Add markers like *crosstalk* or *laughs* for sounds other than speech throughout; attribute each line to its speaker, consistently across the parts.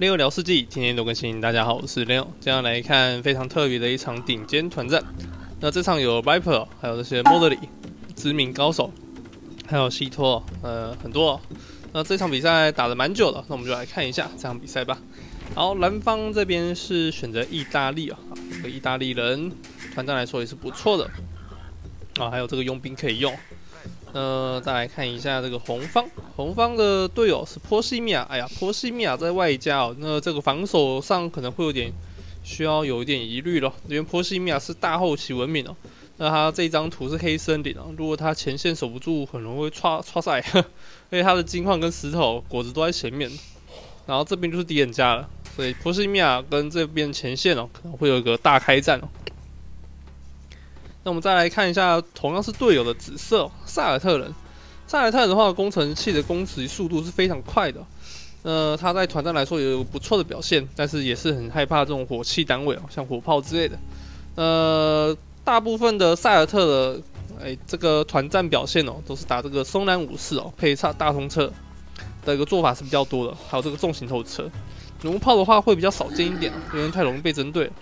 Speaker 1: Leo 聊世纪，天天都更新。大家好，我是 Leo，接下来看非常特别的一场顶尖团战。那这场有 Viper，还有这些 Modely 知名高手，还有西托，呃，很多。那这场比赛打的蛮久了，那我们就来看一下这场比赛吧。好，蓝方这边是选择意大利啊，这个意大利人团战来说也是不错的啊，还有这个佣兵可以用。呃，再来看一下这个红方，红方的队友是波西米亚。哎呀，波西米亚在外加哦，那这个防守上可能会有点需要有一点疑虑了，因为波西米亚是大后期文明哦。那他这张图是黑森林哦，如果他前线守不住，很容易刷刷赛。*laughs* 因为他的金矿跟石头果子都在前面，然后这边就是敌人家了，所以波西米亚跟这边前线哦，可能会有一个大开战哦。那我们再来看一下，同样是队友的紫色塞尔特人。塞尔特人的话，工程器的攻击速度是非常快的。呃，他在团战来说也有不错的表现，但是也是很害怕这种火器单位哦，像火炮之类的。呃，大部分的塞尔特的哎这个团战表现哦，都是打这个松兰武士哦，配差大通车的一个做法是比较多的，还有这个重型投车。弩炮的话会比较少见一点，因为太容易被针对了。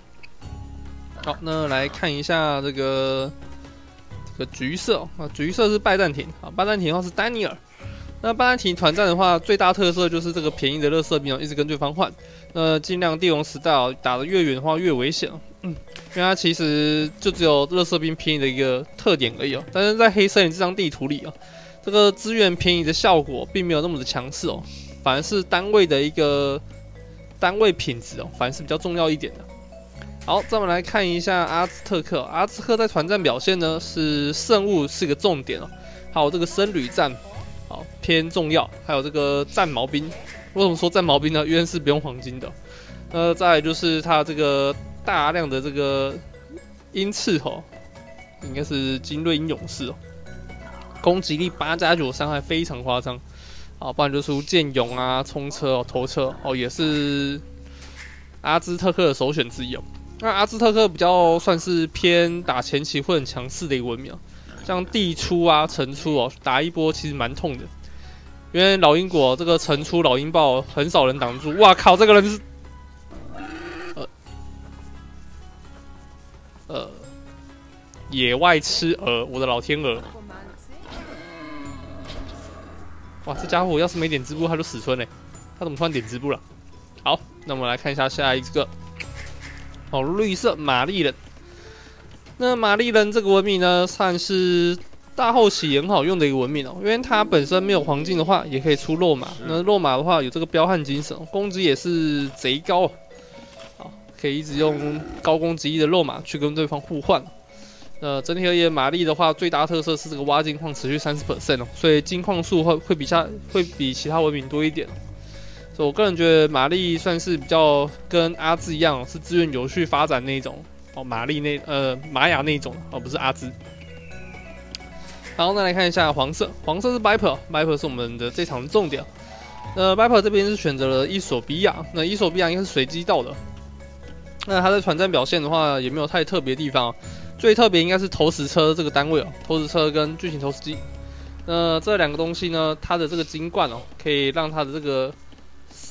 Speaker 1: 好，那来看一下这个这个橘色啊，橘色是拜占庭啊，拜占庭的话是丹尼尔。那拜占庭团战的话，最大特色就是这个便宜的热射兵哦，一直跟对方换。那尽量帝王时代哦，打得越远的话越危险哦。嗯，因为它其实就只有热射兵便宜的一个特点而已哦。但是在黑森林这张地图里啊，这个资源便宜的效果并没有那么的强势哦，反而是单位的一个单位品质哦，反而是比较重要一点的。好，再我们来看一下阿兹特克。阿兹特克在团战表现呢，是圣物是个重点哦。还有这个僧侣战，好偏重要。还有这个战矛兵，为什么说战矛兵呢？因为是不用黄金的。呃，再就是它这个大量的这个鹰刺吼，应该是精锐鹰勇士哦，攻击力八加九，伤害非常夸张。好，不然就是剑勇啊，冲车哦，投车哦，也是阿兹特克的首选之一哦。那阿兹特克比较算是偏打前期会很强势的一个文明，像地出啊、城出哦，打一波其实蛮痛的。因为老鹰果这个城出老鹰豹很少人挡住，哇靠，这个人是呃呃野外吃鹅，我的老天鹅！哇，这家伙要是没点织布，他就死村嘞。他怎么突然点织布了？好，那我们来看一下下一个。哦，绿色玛丽人。那玛丽人这个文明呢，算是大后期很好用的一个文明哦，因为它本身没有黄金的话，也可以出落马。那落马的话，有这个彪悍精神，攻击也是贼高，好，可以一直用高攻击力的落马去跟对方互换。呃整体而言，玛丽的话最大特色是这个挖金矿持续三十 percent 哦，所以金矿数会会比下会比其他文明多一点。我个人觉得玛丽算是比较跟阿兹一样，是资源有序发展那一种哦。玛丽那呃玛雅那一种哦，不是阿兹。好，再来看一下黄色，黄色是 Viper，Viper 是我们的这场重点。那 Viper 这边是选择了伊索比亚，那伊索比亚应该是随机到的。那他的团战表现的话，也没有太特别地方，最特别应该是投石车这个单位哦，投石车跟巨型投石机。那这两个东西呢，它的这个金冠哦，可以让它的这个。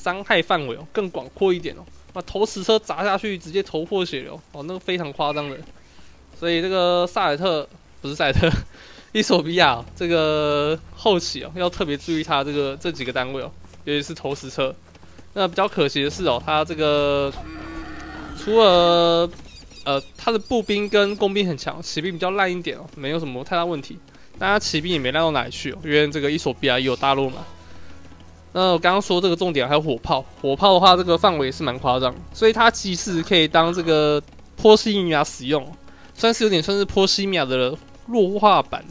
Speaker 1: 伤害范围哦更广阔一点哦，那投石车砸下去直接头破血流哦，那个非常夸张的。所以这个萨尔特不是萨尔特，*laughs* 伊索比亚这个后期哦要特别注意他这个这几个单位哦，尤其是投石车。那比较可惜的是哦，他这个除了呃他的步兵跟工兵很强，骑兵比较烂一点哦，没有什么太大问题。但他骑兵也没烂到哪里去哦，因为这个伊索比亚有大陆嘛。那我刚刚说这个重点还有火炮，火炮的话这个范围也是蛮夸张，所以它其实可以当这个波西米亚使用，算是有点算是波西米亚的弱化版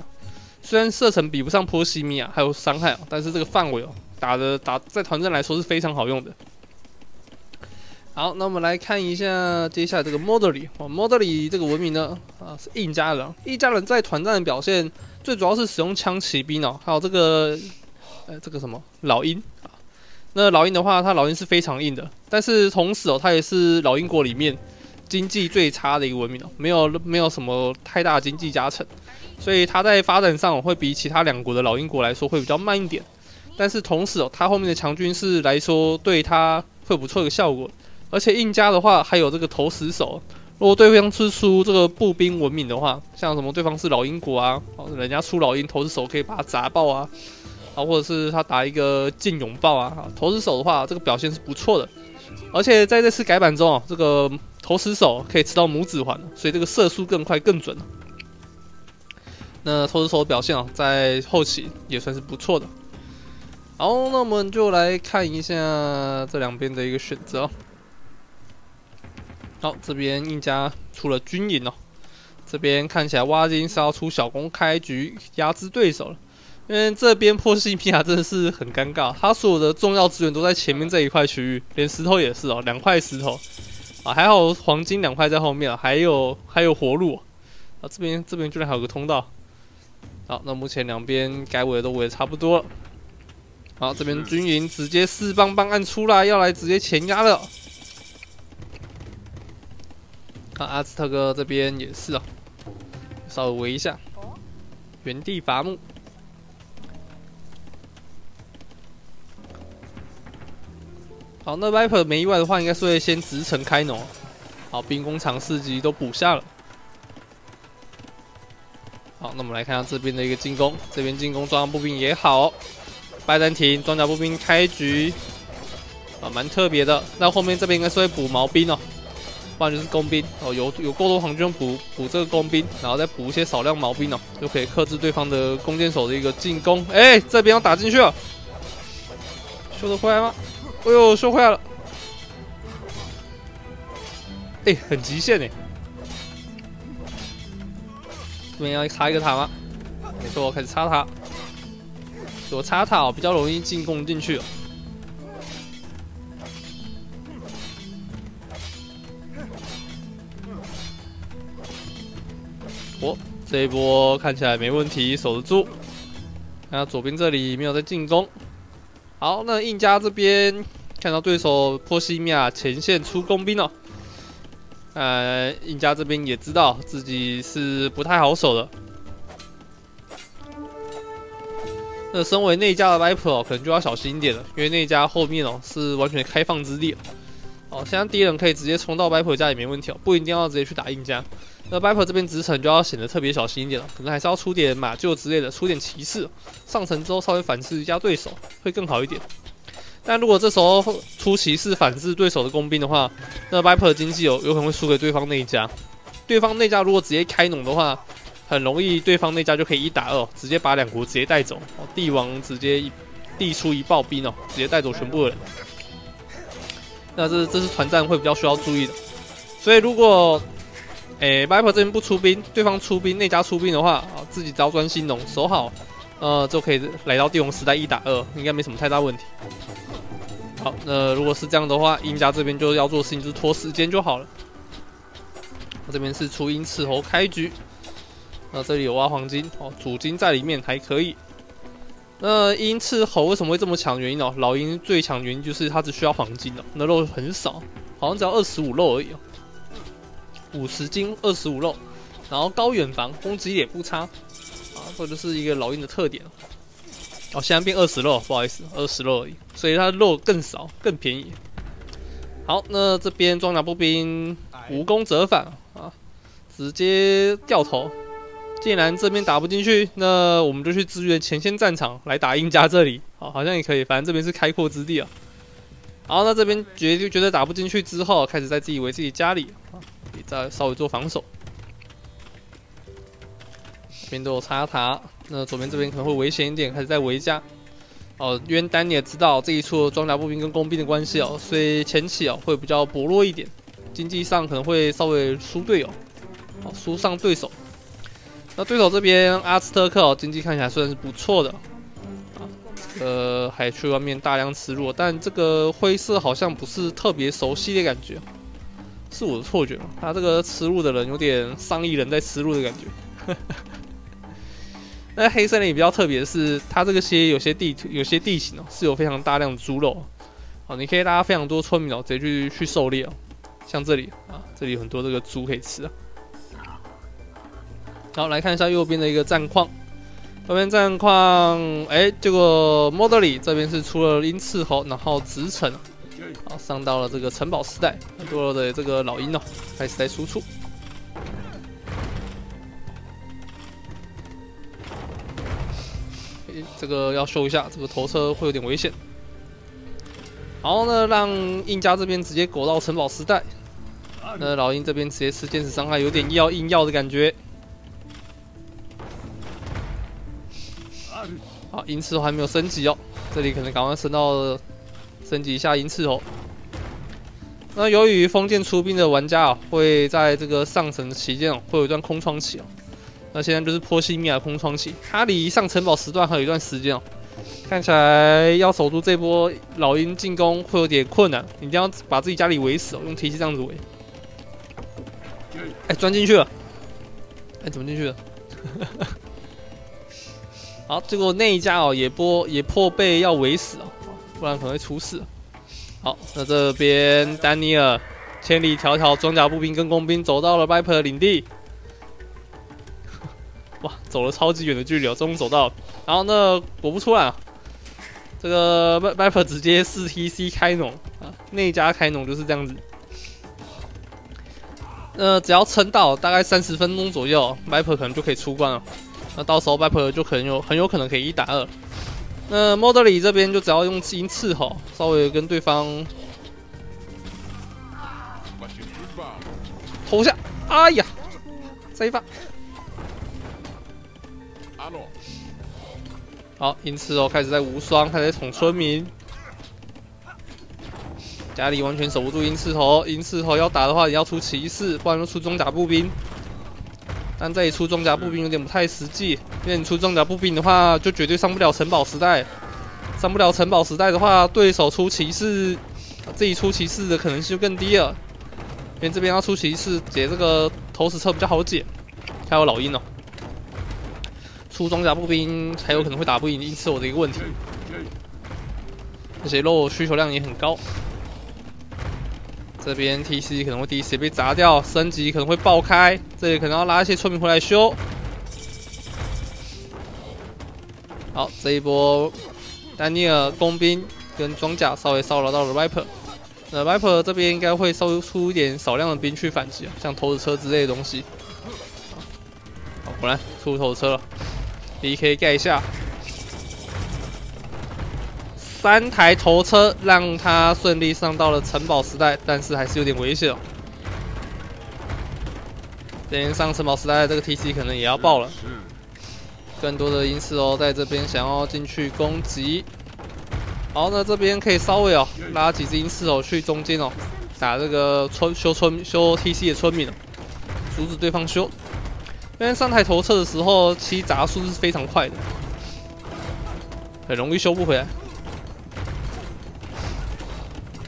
Speaker 1: 虽然射程比不上波西米亚，还有伤害，但是这个范围哦，打的打在团战来说是非常好用的。好，那我们来看一下接下来这个 Modely 哦，Modely 这个文明呢啊是印加人，印加人在团战的表现最主要是使用枪骑兵哦，还有这个。呃，这个什么老鹰啊？那老鹰的话，它老鹰是非常硬的，但是同时哦，它也是老鹰国里面经济最差的一个文明哦，没有没有什么太大经济加成，所以它在发展上会比其他两国的老鹰国来说会比较慢一点。但是同时哦，它后面的强军事来说，对它会有不错的效果。而且印加的话还有这个投石手，如果对方吃出这个步兵文明的话，像什么对方是老鹰国啊，人家出老鹰投石手可以把它砸爆啊，啊，或者是他打一个劲拥抱啊，投石手的话这个表现是不错的。而且在这次改版中啊，这个投石手可以吃到拇指环，所以这个射速更快更准。那投石手的表现啊，在后期也算是不错的。好，那我们就来看一下这两边的一个选择。好，这边印加出了军营哦，这边看起来挖金是要出小攻开局压制对手了。因为这边破西皮亚真的是很尴尬，他所有的重要资源都在前面这一块区域，连石头也是哦，两块石头啊，还好黄金两块在后面啊，还有还有活路啊，这边这边居然还有个通道。好，那目前两边该围的都围的差不多了。好，这边军营直接四棒棒按出来，要来直接前压了。啊阿兹特哥这边也是哦，稍微围一下，原地伐木。好，那 Viper 没意外的话，应该是会先直城开农。好，兵工厂四级都补下了。好，那我们来看下这边的一个进攻，这边进攻装甲步兵也好。拜登亭装甲步兵开局，啊，蛮特别的。那后面这边应该是会补毛兵哦，不然就是工兵哦。有有够多黄军补补这个工兵，然后再补一些少量毛兵哦，就可以克制对方的弓箭手的一个进攻。哎，这边要打进去了，修得回来吗？哎呦，收回来了！哎，很极限哎！这边要插一个塔吗？没错，开始插塔。我插塔比较容易进攻进去。哦，这一波看起来没问题，守得住。看到左边这里没有在进攻。好，那印加这边看到对手波西米亚前线出工兵了，呃，印加这边也知道自己是不太好守的。那身为内家的 Viper 可能就要小心一点了，因为内家后面哦是完全开放之地。哦，现在敌人可以直接冲到 Viper 家也没问题哦，不一定要直接去打印加。那 Viper 这边直城就要显得特别小心一点了，可能还是要出点马厩之类的，出点骑士上城之后稍微反制一下对手会更好一点。但如果这时候出骑士反制对手的工兵的话，那 Viper 的经济有有可能会输给对方那一家。对方那家如果直接开农的话，很容易对方那家就可以一打二，直接把两国直接带走。帝王直接一递出一暴兵哦，直接带走全部的人。那这这是团战会比较需要注意的。所以如果诶，Viper 这边不出兵，对方出兵，内家出兵的话，啊，自己招专新农守好，呃，就可以来到帝王时代一打二，应该没什么太大问题。好，那如果是这样的话，鹰家这边就要做事情就是拖时间就好了。我这边是出鹰斥候开局，那这里有挖黄金，哦，主金在里面还可以。那鹰刺猴为什么会这么强？原因哦，老鹰最强原因就是它只需要黄金哦，那肉很少，好像只要二十五肉而已哦。五十斤，二十五肉，然后高远防，攻击也不差，啊，这就是一个老鹰的特点哦，现在变二十肉，不好意思，二十肉而已，所以它的肉更少，更便宜。好，那这边装甲步兵无功折返啊，直接掉头。既然这边打不进去，那我们就去支援前线战场来打印家这里，好，好像也可以，反正这边是开阔之地啊。好，那这边觉就觉得打不进去之后，开始在自己围自己家里啊。再稍微做防守，这边都有插塔，那左边这边可能会危险一点，开始在围家。哦，因为丹尼也知道这一处装甲步兵跟工兵的关系哦，所以前期哦会比较薄弱一点，经济上可能会稍微输队友，哦输上对手。那对手这边阿斯特克哦，经济看起来算是不错的，啊，呃还去外面大量吃肉，但这个灰色好像不是特别熟悉的感觉。是我的错觉吗？他这个吃肉的人有点上亿人在吃肉的感觉。*laughs* 那黑森林比较特别的是，它这个些有些地图、有些地形哦，是有非常大量的猪肉哦，你可以拉非常多村民哦，直接去去狩猎哦。像这里啊，这里有很多这个猪可以吃啊。好，来看一下右边的一个战况。右边战况，哎，这个 Modely 这边是出了鹰刺猴，然后直城。好，上到了这个城堡时代，很多的这个老鹰哦，开始在输出。这个要修一下，这个头车会有点危险。然后呢，让印加这边直接裹到城堡时代。那老鹰这边直接吃剑士伤害，有点要硬要的感觉。好，银刺猴还没有升级哦，这里可能赶快升到升级一下银刺猴。那由于封建出兵的玩家啊，会在这个上层期间哦，会有一段空窗期哦。那现在就是波西米亚空窗期，它离上城堡时段还有一段时间哦。看起来要守住这波老鹰进攻会有点困难，一定要把自己家里围死哦，用 T C 这样子围。哎，钻进去了！哎，怎么进去了？好，结果那一家哦也破也破被要围死哦，不然可能会出事。好，那这边丹尼尔千里迢迢装甲步兵跟工兵走到了 Viper 的领地。*laughs* 哇，走了超级远的距离哦，终于走到。然后呢，果不出来啊，这个 Viper 直接四 TC 开农啊，那一家开农就是这样子。呃，只要撑到大概三十分钟左右，Viper 可能就可以出关了。那到时候 Viper 就可能有很有可能可以一打二。那 m o d e l y 这边就只要用金刺吼，稍微跟对方投下。哎呀，再一发。好，因此哦，开始在无双，开始在捅村民。家里完全守不住鹰刺头，鹰刺头要打的话，你要出骑士，不然就出装甲步兵。但这里出装甲步兵有点不太实际，因为你出装甲步兵的话，就绝对上不了城堡时代。上不了城堡时代的话，对手出骑士，自己出骑士的可能性就更低了。因为这边要出骑士解这个投石车比较好解，还有老鹰哦。出装甲步兵还有可能会打不赢因此我的一个问题，这些肉需求量也很高。这边 T C 可能会第一时间被砸掉，升级可能会爆开，这里可能要拉一些村民回来修。好，这一波丹尼尔工兵跟装甲稍微骚扰到了 Viper，那 Viper 这边应该会稍微出一点少量的兵去反击，像投石车之类的东西。好，果然出投石车了，D K 盖一下。三台头车让他顺利上到了城堡时代，但是还是有点危险哦。这边上城堡时代这个 TC 可能也要爆了。更多的因士哦，在这边想要进去攻击。好，那这边可以稍微哦拉几只因士哦去中间哦，打这个村修村修 TC 的村民哦，阻止对方修。因为上台投车的时候，其实砸速是非常快的，很容易修不回来。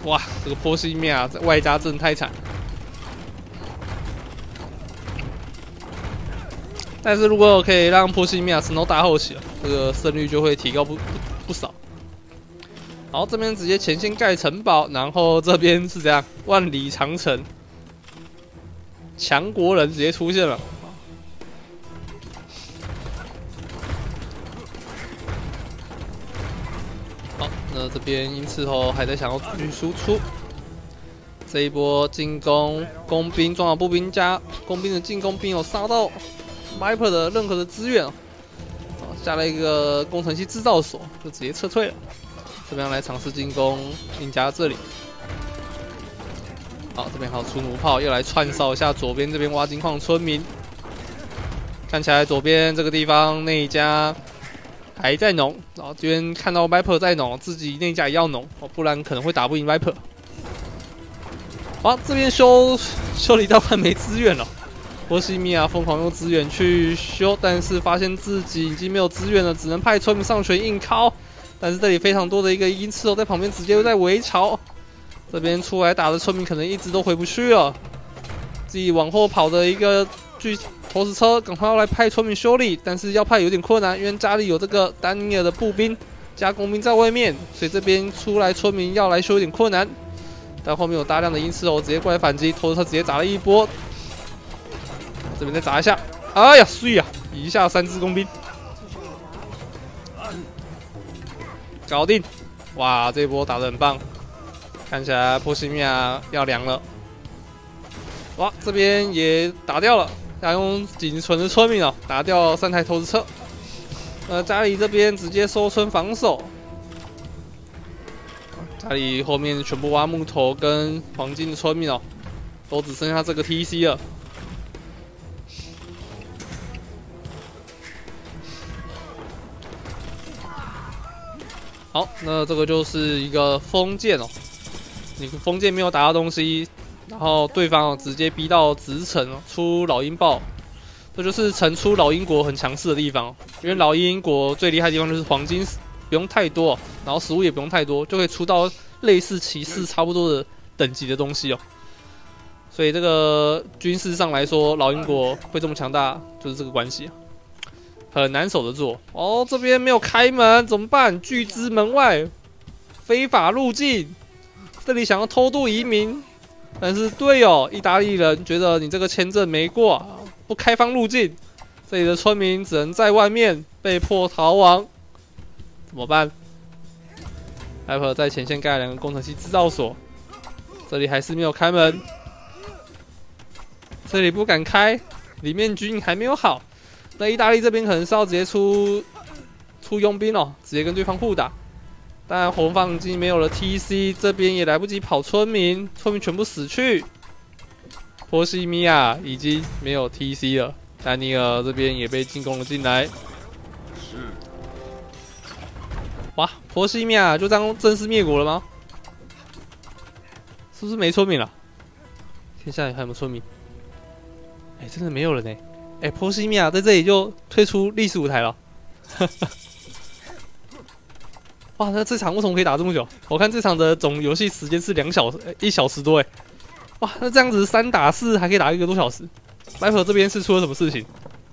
Speaker 1: 哇，这个波西米亚外加阵太惨，但是如果可以让波西米亚 snow 大后期，这个胜率就会提高不不不少。好，这边直接前线盖城堡，然后这边是这样万里长城，强国人直接出现了。那这边因此后还在想要继续输出，这一波进攻工兵装甲步兵加工兵的进攻兵有杀到 Viper 的任何的资源，下了一个工程器制造所就直接撤退了。这边来尝试进攻印加这里，好，这边还有出弩炮又来串烧一下左边这边挖金矿村民，看起来左边这个地方那一家。还在农，然后这边看到 Viper 在农，自己那家也要农，哦，不然可能会打不赢 Viper。好，这边修修理到快没资源了，波西米亚疯狂用资源去修，但是发现自己已经没有资源了，只能派村民上去硬靠。但是这里非常多的一个鹰刺哦，在旁边直接在围巢，这边出来打的村民可能一直都回不去了，自己往后跑的一个巨。投石车赶快要来派村民修理，但是要派有点困难，因为家里有这个丹尼尔的步兵加工兵在外面，所以这边出来村民要来修有点困难。但后面有大量的鹰刺哦，直接过来反击，投石车直接砸了一波。这边再砸一下，哎呀碎呀，一下三只工兵，搞定！哇，这一波打得很棒。看起来波西米亚要凉了。哇，这边也打掉了，要用仅存的村民哦，打掉三台投资车。呃，家里这边直接收村防守。家里后面全部挖木头跟黄金的村民哦，都只剩下这个 TC 了。好，那这个就是一个封建哦，你封建没有打到东西，然后对方直接逼到直城出老鹰豹，这就是城出老鹰国很强势的地方。因为老鹰国最厉害的地方就是黄金不用太多，然后食物也不用太多，就可以出到类似骑士差不多的等级的东西哦。所以这个军事上来说，老鹰国会这么强大，就是这个关系。很难守得住哦，这边没有开门怎么办？拒之门外，非法入境。这里想要偷渡移民，但是队友意大利人觉得你这个签证没过，不开放入境。这里的村民只能在外面被迫逃亡，怎么办？艾普在前线盖了两个工程器制造所，这里还是没有开门，这里不敢开，里面军还没有好。那意大利这边可能是要直接出出佣兵哦，直接跟对方互打。但红方已经没有了 TC，这边也来不及跑村民，村民全部死去。波西米亚已经没有 TC 了，丹尼尔这边也被进攻了进来。是。哇，波西米亚就这样正式灭国了吗？是不是没村民了？天下还有没有村民？哎，真的没有了呢。哎，波西米亚在这里就退出历史舞台了。哇，那这场为什么可以打这么久？我看这场的总游戏时间是两小时，一小时多哎。哇，那这样子三打四还可以打一个多小时。麦克这边是出了什么事情？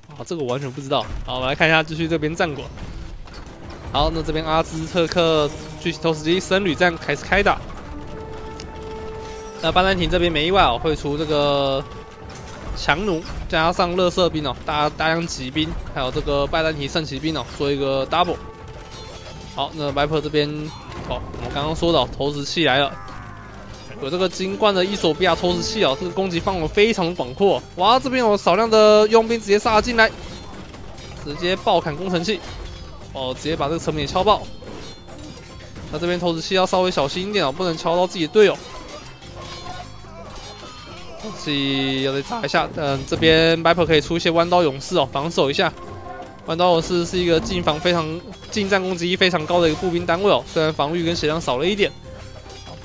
Speaker 1: 啊，这个我完全不知道。好，我们来看一下继续这边战果。好，那这边阿兹特克巨型投石机僧侣战开始开打。那巴兰廷这边没意外哦，会出这个。强弩加上乐色兵哦，大大量骑兵，还有这个拜占庭圣骑兵哦，做一个 double。好，那 viper 这边哦，我们刚刚说的投石器来了，有这个金冠的伊索比亚投石器哦，这个攻击范围非常广阔。哇，这边有少量的佣兵直接杀了进来，直接爆砍工程器，哦，直接把这个城门敲爆。那这边投石器要稍微小心一点哦，不能敲到自己的队友。自己要再炸一下，嗯，这边 Viper 可以出一些弯刀勇士哦，防守一下。弯刀勇士是一个近防非常、近战攻击力非常高的一个步兵单位哦，虽然防御跟血量少了一点。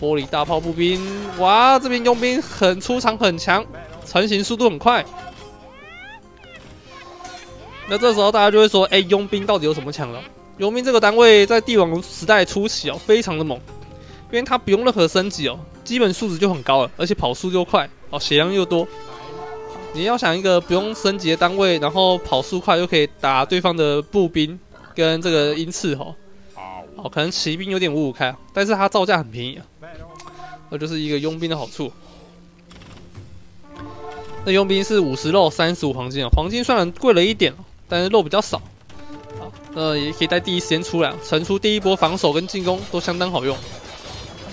Speaker 1: 玻璃大炮步兵，哇，这边佣兵很出场很强，成型速度很快。那这时候大家就会说，哎，佣兵到底有什么强了？佣兵这个单位在帝王时代初期哦，非常的猛，因为它不用任何升级哦，基本素质就很高了，而且跑速又快。哦，血量又多，你要想一个不用升级的单位，然后跑速快又可以打对方的步兵跟这个鹰刺吼，哦，可能骑兵有点五五开，但是它造价很便宜啊，那就是一个佣兵的好处。那佣兵是五十肉三十五黄金啊，黄金虽然贵了一点，但是肉比较少，好，那也可以在第一时间出来，乘出第一波防守跟进攻都相当好用。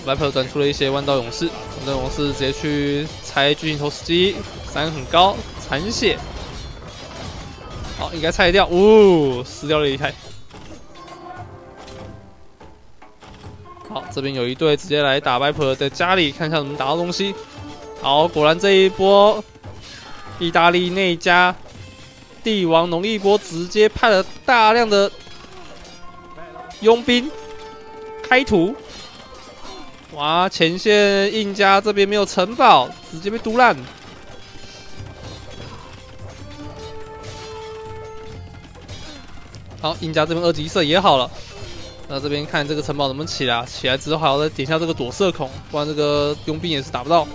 Speaker 1: 白朋转出了一些弯刀勇士，弯刀勇士直接去拆巨型投石机，伤很高，残血。好，应该拆掉，呜，死掉了一台。好，这边有一队直接来打白朋的家里，看一下能不能打到东西。好，果然这一波，意大利那家帝王龙一波直接派了大量的佣兵开图。哇！前线印加这边没有城堡，直接被毒烂。好，印加这边二级射也好了。那这边看这个城堡能不能起来？起来之后还要再点下这个躲射孔，不然这个佣兵也是打不到。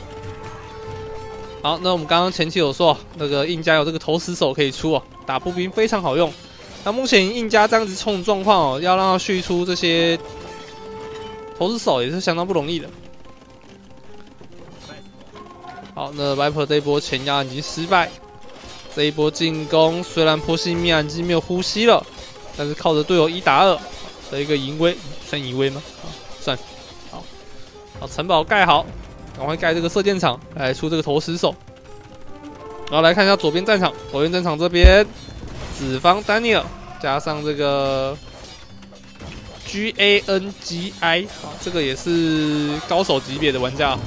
Speaker 1: 好，那我们刚刚前期有说，那个印加有这个投石手可以出哦，打步兵非常好用。那目前印加这样子冲状况哦，要让他续出这些。投石手也是相当不容易的。好，那 Viper 这一波前压已经失败。这一波进攻虽然波西米亚已经没有呼吸了，但是靠着队友一打二的一个淫威，算淫威吗？啊，算。好，好，城堡盖好，赶快盖这个射箭场，来出这个投石手。然后来看一下左边战场，左边战场这边，子方丹尼尔加上这个 G A N G I 啊，这个也是高手级别的玩家，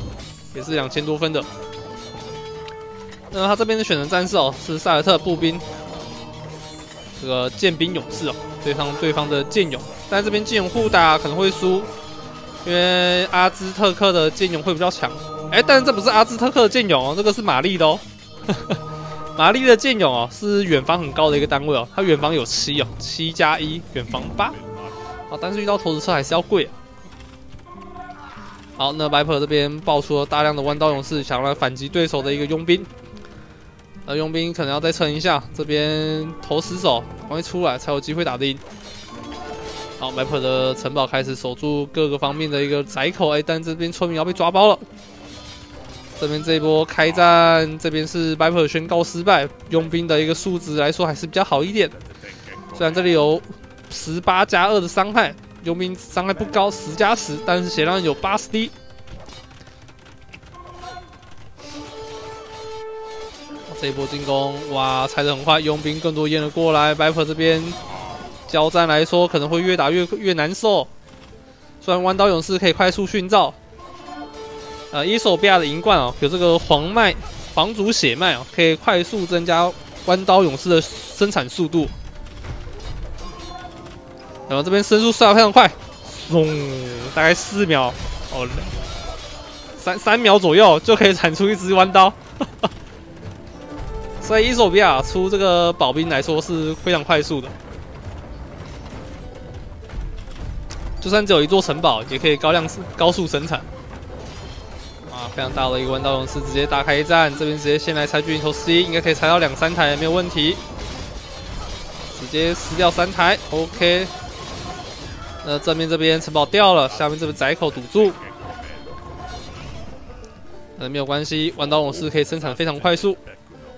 Speaker 1: 也是两千多分的。那他这边的选择战士哦，是塞尔特步兵，这个剑兵勇士哦，对上对方的剑勇，但这边剑勇互打可能会输，因为阿兹特克的剑勇会比较强。哎，但是这不是阿兹特克的剑勇哦，这个是玛丽的哦。*laughs* 玛丽的剑勇哦，是远防很高的一个单位哦，它远防有七哦，七加一，远防八。好，但是遇到投石车还是要贵。好，那白普这边爆出了大量的弯刀勇士，想要来反击对手的一个佣兵。那佣兵可能要再撑一下，这边投石手赶快出来，才有机会打得赢。好，白普的城堡开始守住各个方面的一个窄口，哎，但这边村民要被抓包了。这边这一波开战，这边是白普宣告失败。佣兵的一个数值来说还是比较好一点，虽然这里有十八加二的伤害，佣兵伤害不高，十加十，但是血量有八十滴。这一波进攻，哇，踩得很快，佣兵更多淹了过来。白普这边交战来说，可能会越打越越难受。虽然弯刀勇士可以快速训造。呃，伊索比亚的银冠哦，有这个黄脉黄族血脉哦，可以快速增加弯刀勇士的生产速度。然后这边升速刷的非常快，轰，大概四秒哦，三三秒左右就可以产出一支弯刀。哈哈所以伊索比亚出这个保兵来说是非常快速的，就算只有一座城堡，也可以高量高速生产。啊，非常大的一个弯道勇士直接打开一战，这边直接先来拆巨型头 C，应该可以拆到两三台没有问题，直接撕掉三台，OK。那正面这边城堡掉了，下面这边窄口堵住，那没有关系，弯刀勇士可以生产非常快速。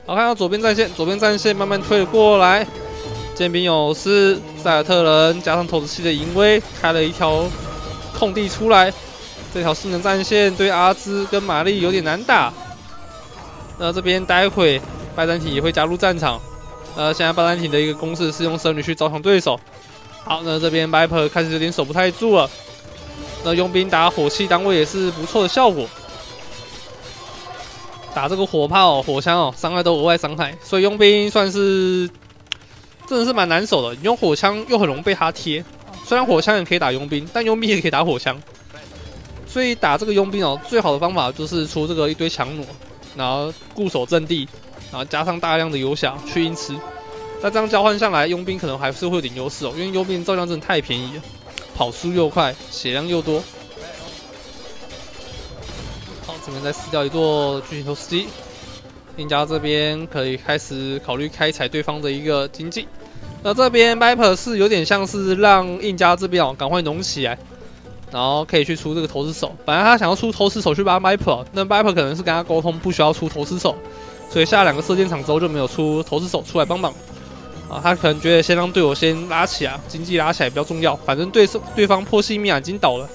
Speaker 1: 好，看到左边战线，左边战线慢慢推了过来，剑兵勇士、塞尔特人加上投石器的淫威，开了一条空地出来。这条性能战线对阿兹跟玛丽有点难打。那这边待会拜占庭也会加入战场。呃，现在拜占庭的一个攻势是用僧侣去招降对手。好，那这边 Viper 开始有点守不太住了。那佣兵打火器单位也是不错的效果。打这个火炮、火枪哦，伤害都额外伤害，所以佣兵算是真的是蛮难守的。你用火枪又很容易被他贴。虽然火枪也可以打佣兵，但佣兵也可以打火枪。所以打这个佣兵哦，最好的方法就是出这个一堆强弩，然后固守阵地，然后加上大量的游侠去硬吃。那这样交换下来，佣兵可能还是会有点优势哦，因为佣兵造量真的太便宜了，跑速又快，血量又多。好，这边再撕掉一座巨型投石机，印加这边可以开始考虑开采对方的一个经济。那这边 Viper 是有点像是让印加这边哦赶快浓起来。然后可以去出这个投石手，本来他想要出投石手去帮 Viper，那 Viper 可能是跟他沟通不需要出投石手，所以下两个射箭场之后就没有出投石手出来帮忙。啊，他可能觉得先让队友先拉起来，经济拉起来比较重要，反正对对方破西米亚已经倒了，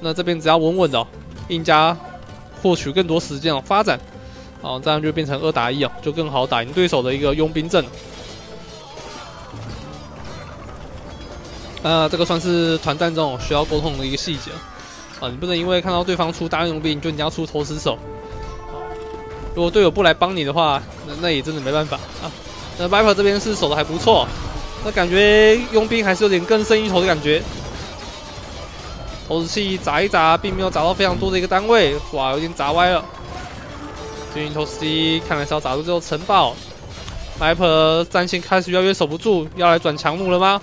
Speaker 1: 那这边只要稳稳的，印加获取更多时间哦发展，哦这样就变成二打一哦，就更好打赢对手的一个佣兵阵。呃，这个算是团战中需要沟通的一个细节啊，你不能因为看到对方出大佣兵，就你要出投石手。如果队友不来帮你的话，那那也真的没办法啊。那 Viper 这边是守的还不错，那感觉佣兵还是有点更胜一筹的感觉。投石器砸一砸，并没有砸到非常多的一个单位，哇，有点砸歪了。幸运投石机看来是要砸出这座城堡。Viper 战线开始越来越守不住，要来转强弩了吗？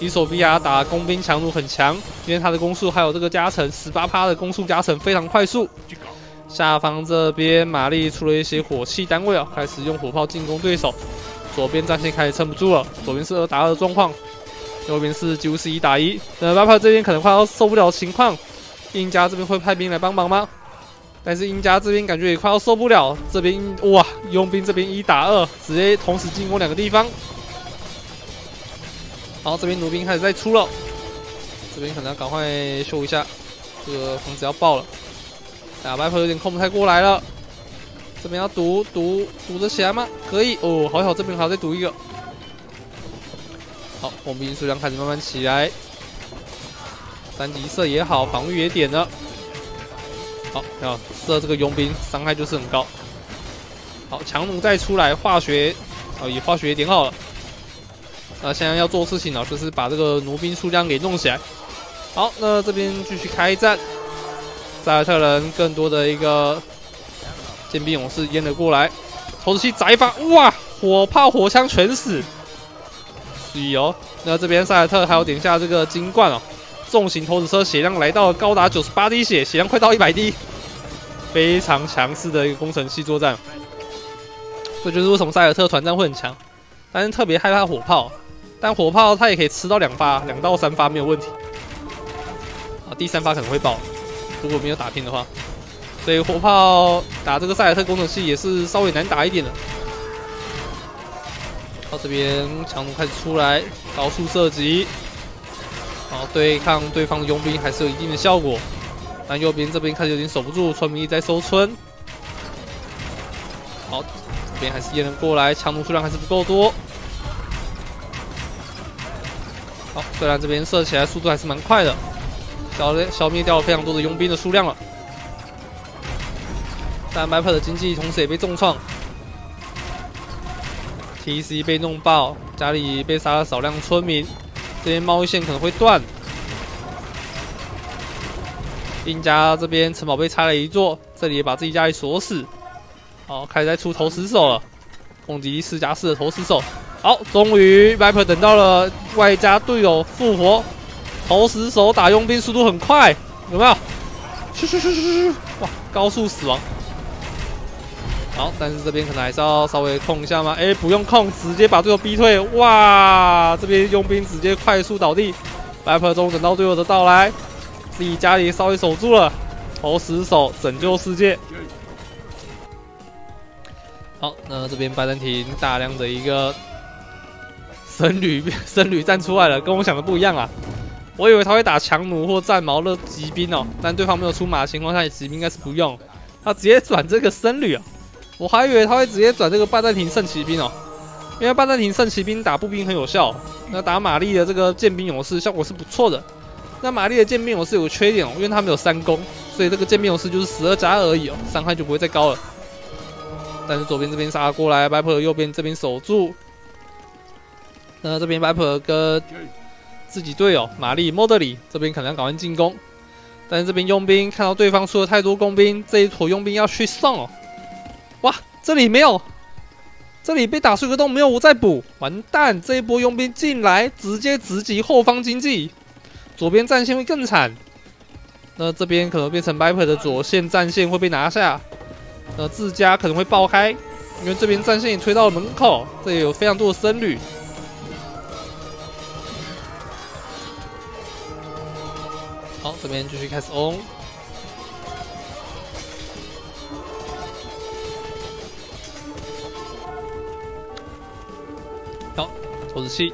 Speaker 1: 伊索比亚打工兵强弩很强，因为他的攻速还有这个加成，十八趴的攻速加成非常快速。下方这边玛丽出了一些火器单位啊，开始用火炮进攻对手。左边战线开始撑不住了，左边是二打二的状况，右边是几乎是一打一。那巴帕这边可能快要受不了情况，英家这边会派兵来帮忙吗？但是英家这边感觉也快要受不了，这边哇，佣兵这边一打二，直接同时进攻两个地方。好，这边弩兵开始在出了，这边可能要赶快修一下。这个房子要爆了。打白婆有点控不太过来了，这边要堵堵堵得起来吗？可以哦，好好，这边还要再堵一个。好，我们兵数量开始慢慢起来，三级射也好，防御也点了。好，要射这个佣兵，伤害就是很高。好，强弩再出来，化学，哦，也化学也点好了。那现在要做事情呢，就是把这个弩兵数量给弄起来。好，那这边继续开战。塞尔特人更多的一个剑兵勇士淹了过来，投石器砸一发，哇！火炮火枪全死。注意哦，那这边塞尔特还有点下这个金冠哦，重型投石车血量来到高达九十八滴血，血量快到一百滴，非常强势的一个工程器作战。这就是为什么塞尔特团战会很强，但是特别害怕火炮，但火炮它也可以吃到两发，两到三发没有问题。啊，第三发可能会爆。如果没有打拼的话，所以火炮打这个塞尔特工程器也是稍微难打一点的。这边强弩开始出来，高速射击，好对抗对方的佣兵还是有一定的效果。但右边这边开始有点守不住，村民在收村。好，这边还是验了过来，强弩数量还是不够多。好，虽然这边射起来速度还是蛮快的。消消灭掉了非常多的佣兵的数量了，但 Map 的经济同时也被重创，TC 被弄爆，家里被杀了少量村民，这边贸易线可能会断。印家这边城堡被拆了一座，这里也把自己家里锁死。好，开始在出投石手了，攻击四加四的投石手。好，终于 Map 等到了外加队友复活。投石手打佣兵速度很快，有没有？咻咻咻咻咻！哇，高速死亡。好，但是这边可能还是要稍微控一下吗？哎，不用控，直接把队友逼退。哇，这边佣兵直接快速倒地。白婆中等到队友的到来，自己家里稍微守住了。投石手拯救世界。好，那这边拜占庭大量的一个僧侣 *laughs* 僧侣站出来了，跟我想的不一样啊。我以为他会打强弩或战矛的骑兵哦，但对方没有出马的情况下，骑兵应该是不用。他直接转这个僧侣啊，我还以为他会直接转这个拜占庭圣骑兵哦，因为拜占庭圣骑兵打步兵很有效，那打玛丽的这个剑兵勇士效果是不错的。那玛丽的剑兵勇士有个缺点哦，因为他们有三攻，所以这个剑兵勇士就是十二加二而已哦，伤害就不会再高了。但是左边这边杀过来，白普右边这边守住，那这边白普跟。自己队友玛丽莫德里这边可能要赶快进攻，但是这边佣兵看到对方出了太多工兵，这一坨佣兵要去送哦。哇，这里没有，这里被打出个洞，没有我再补，完蛋！这一波佣兵进来，直接直击后方经济，左边战线会更惨。那这边可能变成 Viper 的左线战线会被拿下，那自家可能会爆开，因为这边战线也推到了门口，这里有非常多的僧侣。好，这边继续开始 on。投石器，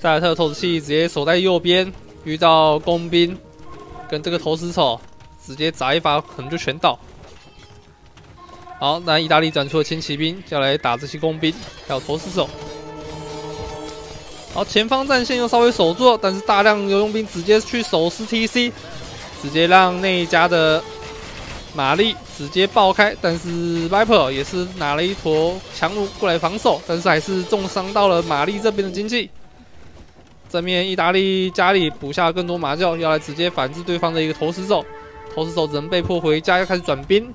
Speaker 1: 塞尔特投石器直接守在右边，遇到工兵跟这个投石手，直接砸一发可能就全倒。好，那意大利转出了轻骑兵，就要来打这些工兵，还有投石手。好，前方战线又稍微守住，但是大量游佣兵直接去守尸 TC，直接让那一家的玛丽直接爆开。但是 Viper 也是拿了一坨强弩过来防守，但是还是重伤到了玛丽这边的经济。正面意大利家里补下更多麻将，要来直接反制对方的一个投石手，投石手只能被迫回家，要开始转兵。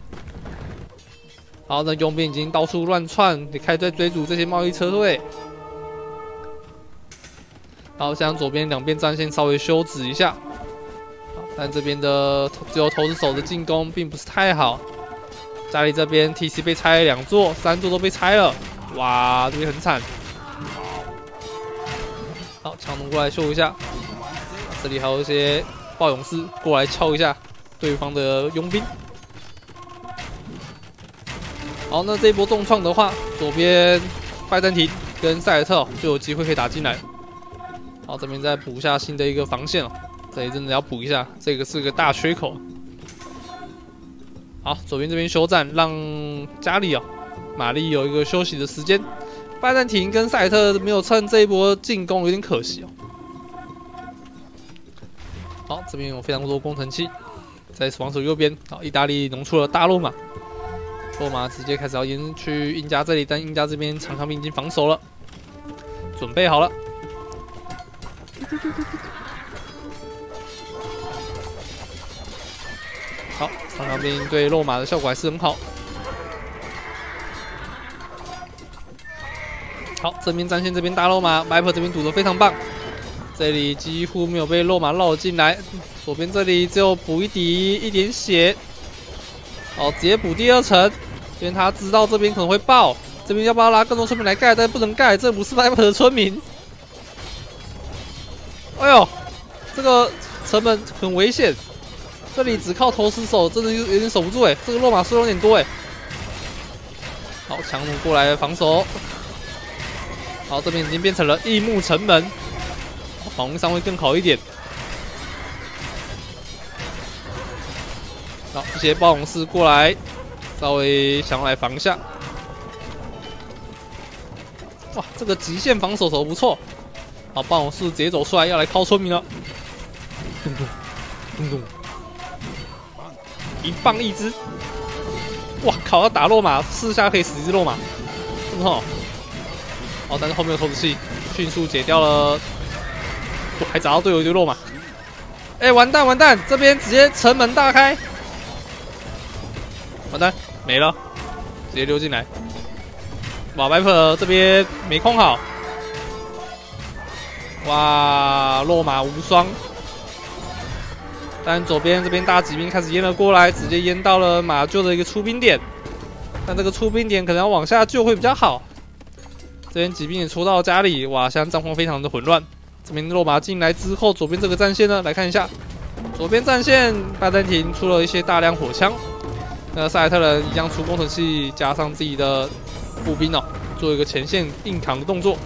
Speaker 1: 好，那佣兵已经到处乱窜，也开始在追逐这些贸易车队。好，像左边两边战线稍微休止一下，但这边的只有投石手的进攻并不是太好。家里这边 TC 被拆了两座，三座都被拆了，哇，这边很惨。好，强龙过来秀一下，这里还有一些暴勇士过来敲一下对方的佣兵。好，那这一波重创的话，左边拜占庭跟塞尔特就有机会可以打进来。好，这边再补一下新的一个防线哦。这里真的要补一下，这个是个大缺口。好，左边这边休战，让家里哦，玛丽有一个休息的时间。拜占庭跟赛特没有趁这一波进攻，有点可惜哦。好，这边有非常多工程器，在防守右边。好，意大利弄出了大罗马，罗马直接开始要延去印加这里，但印加这边长枪兵已经防守了，准备好了。好，长枪兵对罗马的效果还是很好。好，正面战线这边大肉马，Viper 这边堵得非常棒，这里几乎没有被肉马绕进来。左边这里只有补一滴一点血，好，直接补第二层，因为他知道这边可能会爆，这边要不要拉更多村民来盖？但不能盖，这不是 Viper 的村民。哎呦，这个成本很危险，这里只靠投石手真的有有点守不住哎，这个落马数有点多哎。好，强弩过来防守。好，这边已经变成了异木城门，防御上会更好一点。好，这些暴龙士过来，稍微想要来防一下。哇，这个极限防守手不错。好，暴龙士直接走出来要来敲村民了。咚咚咚咚，一棒一只。哇靠！要打落马，四下可以死一只落马，很好。哦，但是后面的投石器迅速解掉了，还找到队友一堆落马？哎，完蛋完蛋，这边直接城门大开，完蛋没了，直接溜进来。哇，白普这边没控好，哇，落马无双。但左边这边大骑兵开始淹了过来，直接淹到了马厩的一个出兵点，但这个出兵点可能要往下救会比较好。这边骑兵也出到家里，哇！现在战况非常的混乱。这边肉马进来之后，左边这个战线呢，来看一下，左边战线拜占庭出了一些大量火枪，那塞尔特人一样出工程器，加上自己的步兵哦，做一个前线硬扛的动作。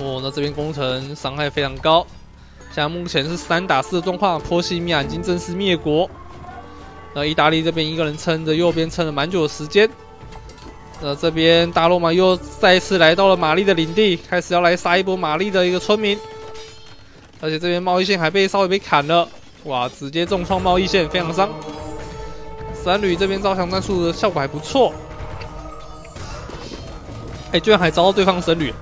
Speaker 1: 哦，那这边工程伤害非常高，现在目前是三打四的状况，波西米亚已经正式灭国。那意大利这边一个人撑着右边撑了蛮久的时间。那这边大罗马又再次来到了玛丽的领地，开始要来杀一波玛丽的一个村民，而且这边贸易线还被稍微被砍了，哇，直接重创贸易线，非常伤。三旅这边造墙战术的效果还不错，哎，居然还遭到对方僧侣，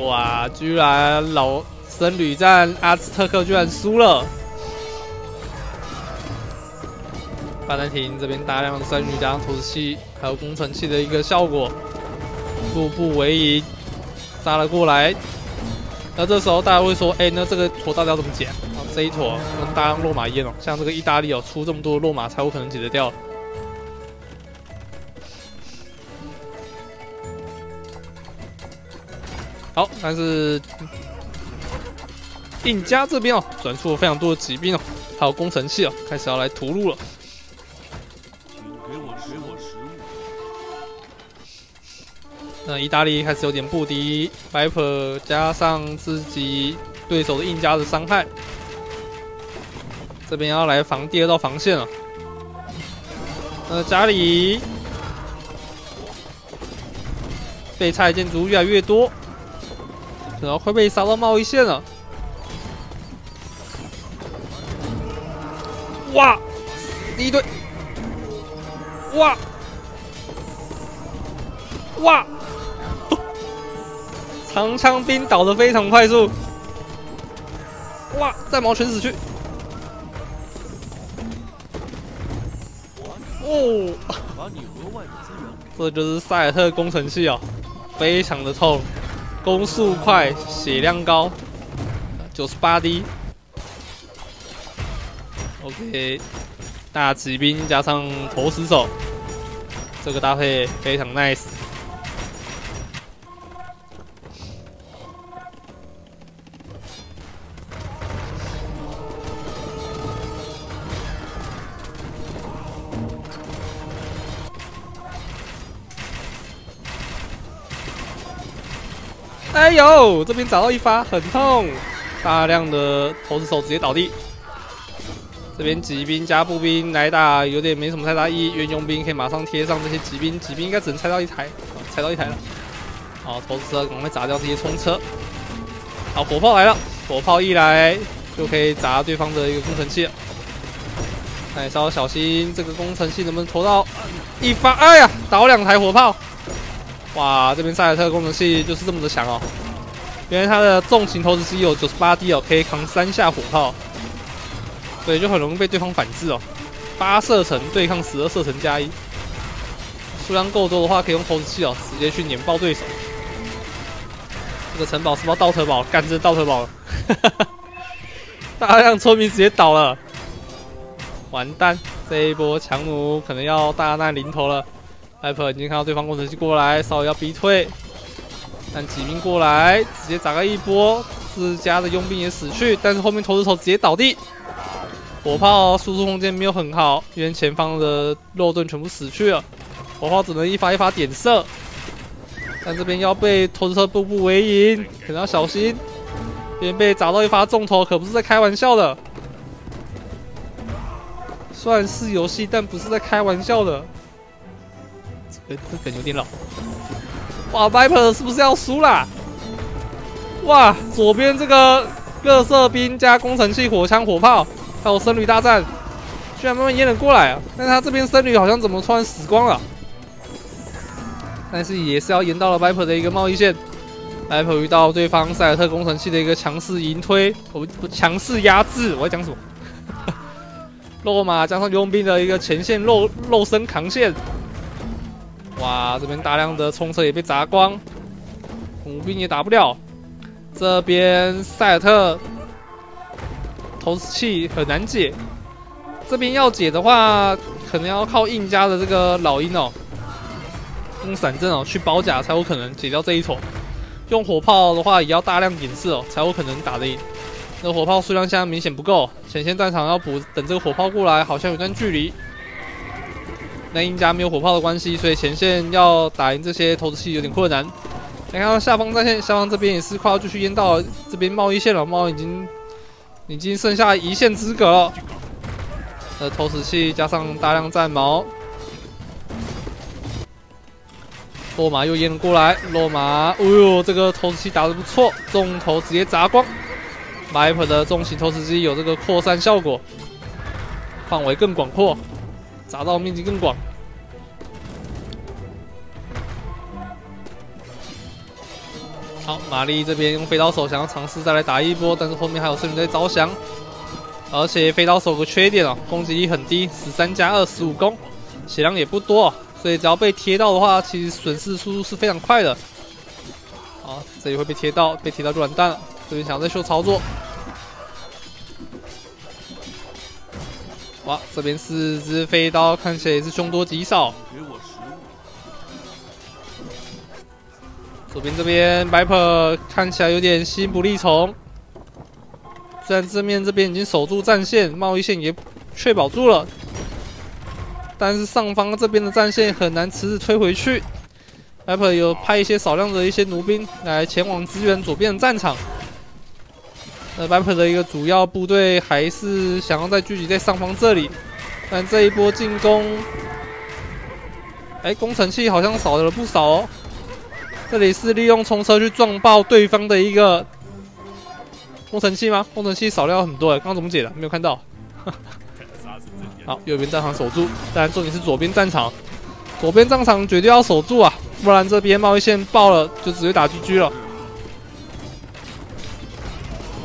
Speaker 1: 哇，居然老僧侣战阿兹特克居然输了。拜占庭这边大量的三女加上投石器，还有工程器的一个效果，步步为营，杀了过来。那这时候大家会说，哎，那这个坨到底要怎么解？啊，这一坨用大量落马烟哦，像这个意大利哦，出这么多落马才有可能解得掉。好，但是印加这边哦，转出了非常多的骑兵哦，还有工程器哦，开始要来屠戮了。那意大利开始有点不敌，Viper 加上自己对手的印加的伤害，这边要来防第二道防线了。那家里被拆建筑越来越多，然后会被杀到贸易线了。哇，第一队，哇，哇。长枪兵倒的非常快速，哇！战矛全死去，哦，*laughs* 这就是塞尔特工程器哦，非常的痛，攻速快，血量高，九十八滴。OK，大骑兵加上投石手，这个搭配非常 nice。哎呦，这边找到一发，很痛，大量的投石手直接倒地。这边骑兵加步兵来打，有点没什么太大意义。援佣兵可以马上贴上这些骑兵，骑兵应该只能拆到一台，拆到一台了。好，投石车赶快砸掉这些冲车。好，火炮来了，火炮一来就可以砸对方的一个工程器了。那稍微小心，这个工程器能不能投到一发？哎呀，倒两台火炮！哇，这边塞尔特工程器就是这么的强哦。原来他的重型投石机有九十八 D 哦，可以扛三下火炮，所以就很容易被对方反制哦。八射程对抗十二射程加一，数量够多的话，可以用投石器哦，直接去碾爆对手。这个城堡是不是倒特堡？干这倒特堡了，*laughs* 大量村民直接倒了。完蛋，这一波强弩可能要大难临头了。艾普已经看到对方工程器过来，稍微要逼退，但骑兵过来直接砸个一波，自家的佣兵也死去，但是后面投石手直接倒地。火炮输出空间没有很好，因为前方的肉盾全部死去了，火炮只能一发一发点射。但这边要被投石车步步为营，可能要小心，别被砸到一发重头，可不是在开玩笑的。算是游戏，但不是在开玩笑的。这个这梗有点老。哇，Viper 是不是要输啦？哇，左边这个各色兵加工程器、火枪、火炮，还有僧侣大战，居然慢慢淹了过来啊！但他这边僧侣好像怎么突然死光了？但是也是要延到了 Viper 的一个贸易线。Viper 遇到对方塞尔特工程器的一个强势迎推，我强势压制，我在讲什么？*laughs* 落马加上佣兵的一个前线肉肉身扛线，哇！这边大量的冲车也被砸光，红兵也打不了。这边塞尔特投石器很难解，这边要解的话，可能要靠印加的这个老鹰哦，用闪阵哦去包夹才有可能解掉这一坨。用火炮的话，也要大量点射哦，才有可能打得赢。那火炮数量现在明显不够，前线战场要补，等这个火炮过来，好像有段距离。那印加没有火炮的关系，所以前线要打赢这些投石器有点困难。来看到下方战线，下方这边也是快要继续淹到这边贸易线了，贸易已经已经剩下一线之隔了。呃，投石器加上大量战矛，落马又淹了过来，落马，哎呦，这个投石器打得不错，重头直接砸光。MAP 的重型投石机有这个扩散效果，范围更广阔，砸到面积更广。好，玛丽这边用飞刀手想要尝试再来打一波，但是后面还有圣女在招降，而且飞刀手有个缺点哦，攻击力很低，十三加二十五攻，血量也不多，所以只要被贴到的话，其实损失速度是非常快的。好，这里会被贴到，被贴到就完蛋了。这边想要再秀操作，哇！这边四只飞刀看起来也是凶多吉少。左边这边 Viper 看起来有点心不力从，虽然正面这边已经守住战线，贸易线也确保住了，但是上方这边的战线很难迟迟推回去。Viper 有派一些少量的一些弩兵来前往支援左边的战场。那 Viper 的一个主要部队还是想要再聚集在上方这里，但这一波进攻，哎，工程器好像少了不少哦。这里是利用冲车去撞爆对方的一个工程器吗？工程器少掉很多哎，刚刚怎么解的？没有看到。好，右边战场守住，当然重点是左边战场，左边战场绝对要守住啊，不然这边贸易线爆了就直接打 GG 了。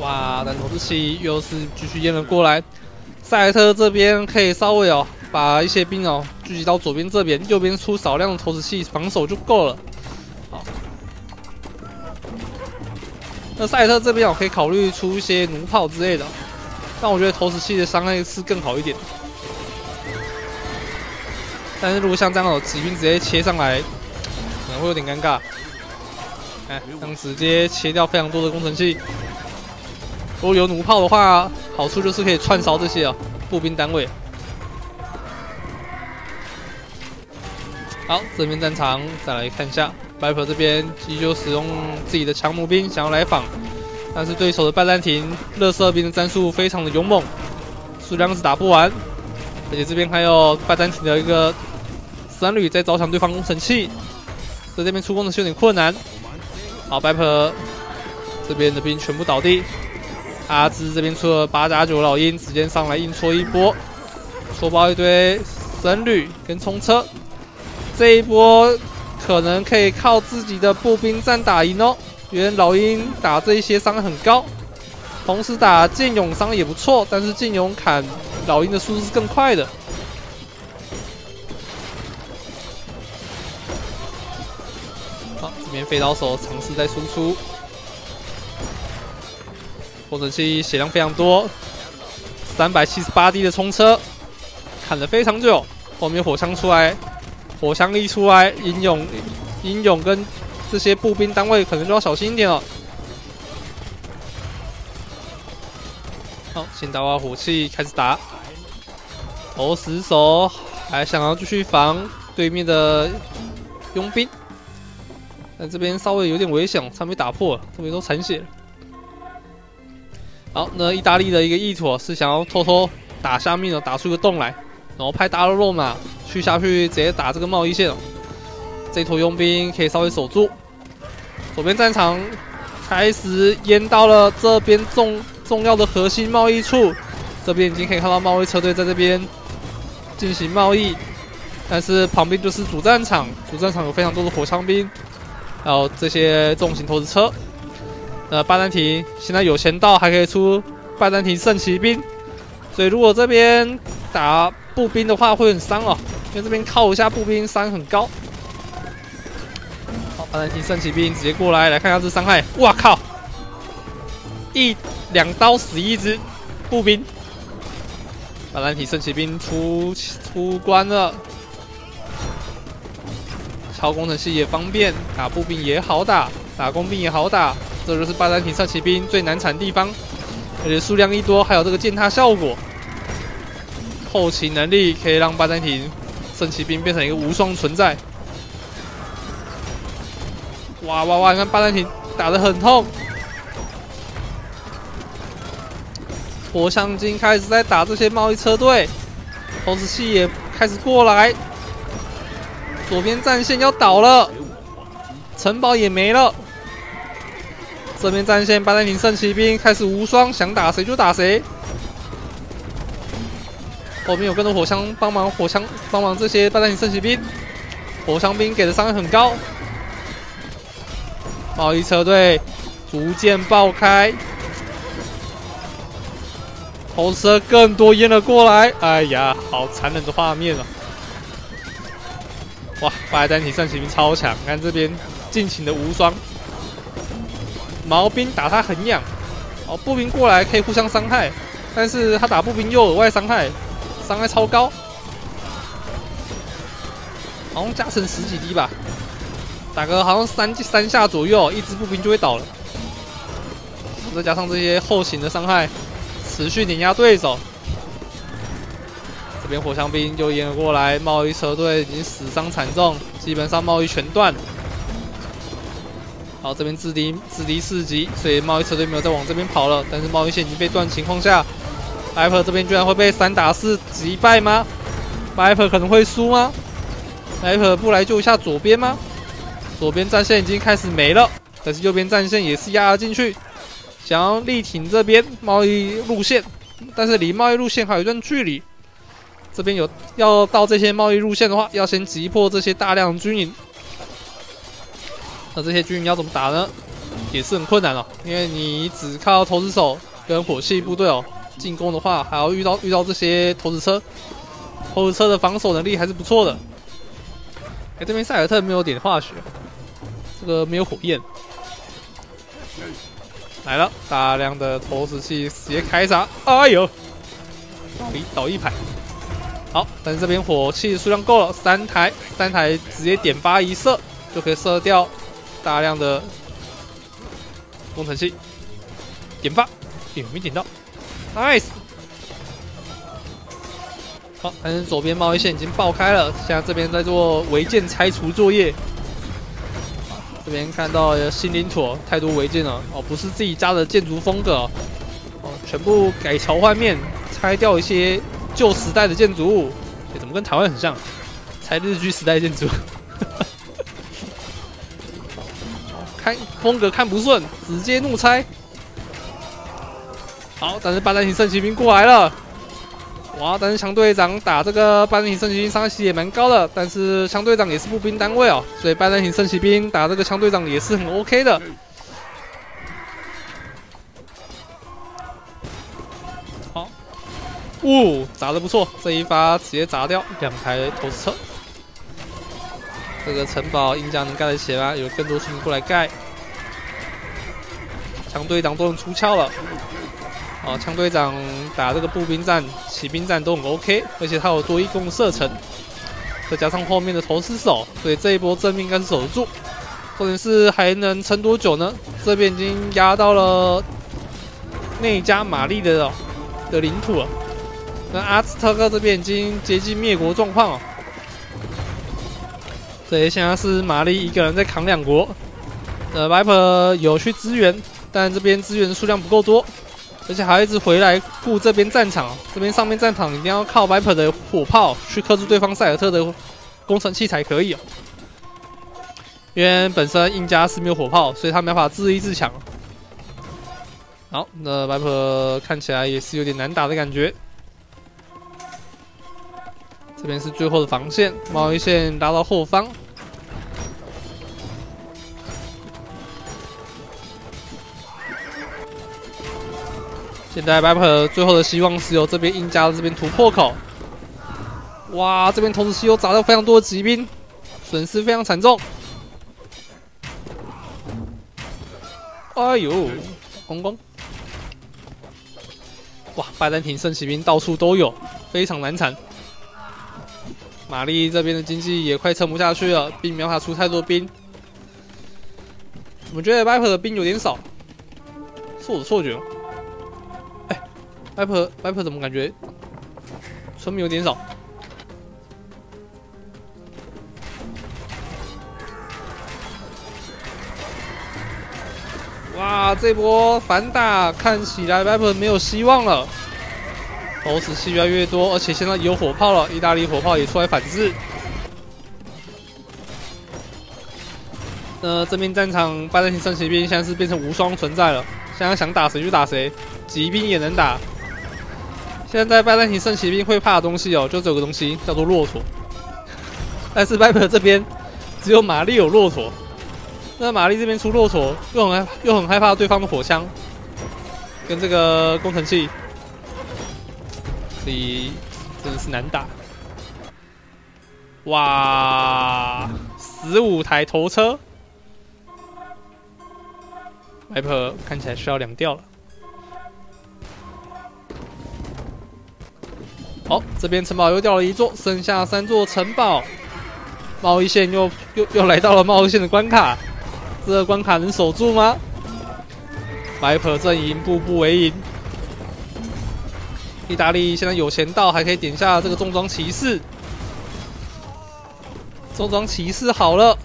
Speaker 1: 哇！但投石器又是继续淹了过来。赛特这边可以稍微哦，把一些兵哦聚集到左边这边，右边出少量的投石器防守就够了。好，那赛特这边哦可以考虑出一些弩炮之类的，但我觉得投石器的伤害是更好一点。但是如果像这样哦，骑兵直接切上来，可能会有点尴尬。哎，这样直接切掉非常多的工程器。如果有弩炮的话，好处就是可以串烧这些啊步兵单位。好，这边战场再来看一下，，Viper 这边依旧使用自己的强弩兵想要来防，但是对手的拜占庭热射兵的战术非常的勇猛，数量是打不完，而且这边还有拜占庭的一个三旅在招抢对方工程器，在这边出攻的是有点困难。好拜帕这边的兵全部倒地，阿兹这边出了八加九老鹰，直接上来硬戳一波，戳爆一堆僧侣跟冲车。这一波可能可以靠自己的步兵战打赢哦，因为老鹰打这一些伤很高，同时打剑勇伤也不错，但是剑勇砍老鹰的速度是更快的。好，这边飞刀手尝试在输出，工程器血量非常多，三百七十八滴的冲车，砍了非常久，后面火枪出来。火枪一出来，英勇、英勇跟这些步兵单位可能就要小心一点了。好，先打完火器开始打，投石手还想要继续防对面的佣兵，但这边稍微有点危险，差点打破了，这边都残血了。好，那意大利的一个意图是想要偷偷打下面的，打出一个洞来，然后派大肉肉嘛。去下去直接打这个贸易线，这坨佣兵可以稍微守住。左边战场开始淹到了这边重重要的核心贸易处，这边已经可以看到贸易车队在这边进行贸易，但是旁边就是主战场，主战场有非常多的火枪兵，还有这些重型投石车。呃，拜占庭现在有钱到还可以出拜占庭圣骑兵，所以如果这边打步兵的话会很伤哦。因为这边靠一下步兵伤很高，好，巴兰提圣骑兵直接过来，来看一下这伤害。哇靠！一两刀死一只步兵，巴兰提圣骑兵出出关了。超工程器也方便，打步兵也好打，打工兵也好打，这就是巴兰提圣骑兵最难产的地方。而且数量一多，还有这个践踏效果，后勤能力可以让巴丹廷。圣骑兵变成一个无双存在，哇哇哇！你看巴丹廷打得很痛，火象精开始在打这些贸易车队，投石器也开始过来，左边战线要倒了，城堡也没了，这边战线巴丹廷圣骑兵开始无双，想打谁就打谁。后面有更多火枪帮忙，火枪帮忙这些拜占庭圣骑兵，火枪兵给的伤害很高。贸易车队逐渐爆开，投车更多淹了过来。哎呀，好残忍的画面啊！哇，拜占庭圣骑兵超强，看这边尽情的无双，毛兵打他很痒。哦，步兵过来可以互相伤害，但是他打步兵又额外伤害。伤害超高，好像加成十几滴吧，打个好像三三下左右，一支步兵就会倒了。再加上这些后勤的伤害，持续碾压对手。这边火枪兵就淹了过来，贸易车队已经死伤惨重，基本上贸易全断。好，这边自敌自敌四级，所以贸易车队没有再往这边跑了，但是贸易线已经被断情况下。艾普这边居然会被三打四击败吗艾普可能会输吗艾普不来救一下左边吗？左边战线已经开始没了，但是右边战线也是压了进去，想要力挺这边贸易路线，但是离贸易路线还有一段距离。这边有要到这些贸易路线的话，要先击破这些大量军营。那这些军营要怎么打呢？也是很困难哦，因为你只靠投石手跟火器部队哦。进攻的话，还要遇到遇到这些投石车，投石车的防守能力还是不错的。哎，这边塞尔特没有点化学，这个没有火焰。来了，大量的投石器直接开杀，哎呦，倒一倒一排。好，但是这边火器数量够了，三台三台直接点发一射就可以射掉大量的工程器。点发，有没点到？Nice，好，但是左边贸易线已经爆开了，现在这边在做违建拆除作业。这边看到新领土太多违建了哦，不是自己家的建筑风格哦，全部改朝换面，拆掉一些旧时代的建筑物，怎么跟台湾很像？拆日据时代建筑，看风格看不顺，直接怒拆。好，但是巴丹型圣骑兵过来了。哇！但是强队长打这个拜登型圣骑兵伤害也蛮高的，但是强队长也是步兵单位哦，所以拜登型圣骑兵打这个强队长也是很 OK 的。好，呜，砸的不错，这一发直接砸掉两台投石车。这个城堡印加能盖得起吗？有更多士兵过来盖，强队长都能出鞘了。哦，枪队长打这个步兵战、骑兵战都很 OK，而且他有多一攻射程，再加上后面的投石手，所以这一波正面应该是守得住。或者是还能撑多久呢？这边已经压到了内加玛丽的的领土了。那阿兹特克这边已经接近灭国状况了。这里现在是玛丽一个人在扛两国，呃，Viper 有去支援，但这边支援的数量不够多。而且还一直回来顾这边战场，这边上面战场一定要靠 Viper 的火炮去克制对方塞尔特的工程器才可以哦。因为本身印加是没有火炮，所以他没法自立自强。好，那 Viper 看起来也是有点难打的感觉。这边是最后的防线，贸易线拉到后方。现在 Viper 最后的希望是由这边硬加的这边突破口。哇，这边同时期又砸到非常多的骑兵，损失非常惨重。哎呦，红光！哇，拜占庭圣骑兵到处都有，非常难缠。玛丽这边的经济也快撑不下去了，并没有法出太多兵。我觉得 Viper 的兵有点少，是我的错觉。Viper Viper 怎么感觉村民有点少？哇，这波反打看起来 Viper 没有希望了。投石器越来越多，而且现在有火炮了，意大利火炮也出来反制。那这边战场拜占庭圣骑兵现在是变成无双存在了，现在想打谁就打谁，骑兵也能打。现在拜占庭圣骑兵会怕的东西哦，就只有个东西叫做骆驼。但是 Viper 这边只有玛丽有骆驼，那玛丽这边出骆驼又很又很害怕对方的火枪跟这个工程器，所以真的是难打。哇，十五台头车，Viper 看起来需要凉掉了。好，这边城堡又掉了一座，剩下三座城堡。贸易线又又又来到了贸易线的关卡，这个关卡能守住吗？白婆阵营步步为营。意大利现在有钱到还可以点下这个重装骑士，重装骑士好了，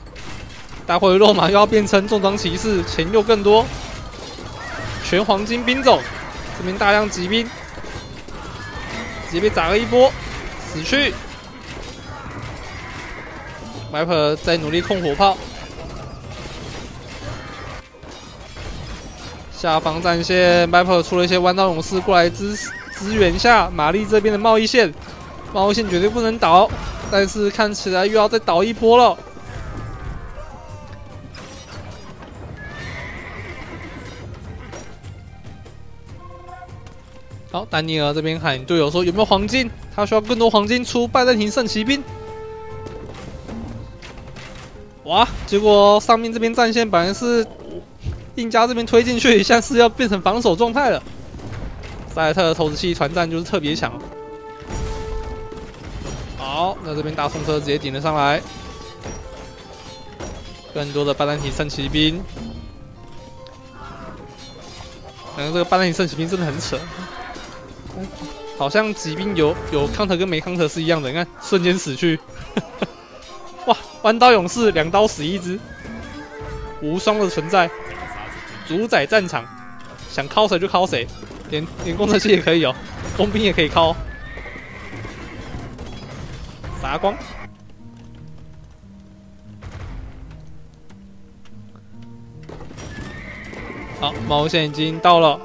Speaker 1: 待会罗马又要变成重装骑士，钱又更多，全黄金兵种，这边大量骑兵。直接被砸了一波，死去。Viper 在努力控火炮，下方战线 Viper 出了一些弯道勇士过来支持。支援下，玛丽这边的贸易线，贸易线绝对不能倒，但是看起来又要再倒一波了。好，丹尼尔这边喊队友说有没有黄金？他需要更多黄金出拜占庭圣骑兵。哇！结果上面这边战线本来是印加这边推进去，现在是要变成防守状态了。塞尔特的投石器团战就是特别强。好，那这边大风车直接顶了上来，更多的拜占庭圣骑兵。感觉这个拜占庭圣骑兵真的很扯。好像骑兵有有 counter 跟没 counter 是一样的，你看瞬间死去，*laughs* 哇！弯刀勇士两刀死一只，无双的存在，主宰战场，想敲谁就敲谁，连连工程师也可以哦，工兵也可以靠，砸光。好，冒险已经到了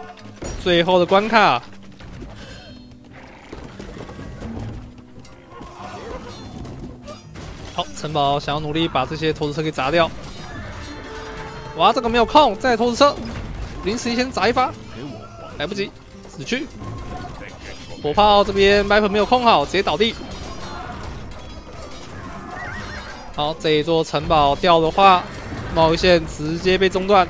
Speaker 1: 最后的关卡。好，城堡想要努力把这些投石车给砸掉。哇，这个没有空，再投石车，临时先砸一发，给我来不及，死去。火炮这边 map 没有控好，直接倒地。好，这一座城堡掉的话，冒险直接被中断。